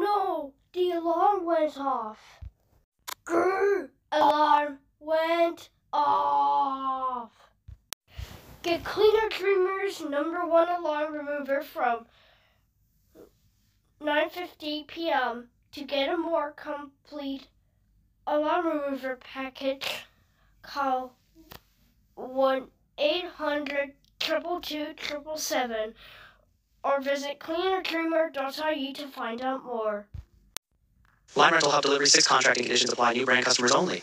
no! The alarm went off. Grr! Alarm went off. Get Cleaner Dreamer's number one alarm remover from 9:50 p.m. to get a more complete alarm remover package. Call one 800 222 or visit cleanerdreamer.ie to find out more. Line rental hub delivery six contracting conditions apply. New brand customers only.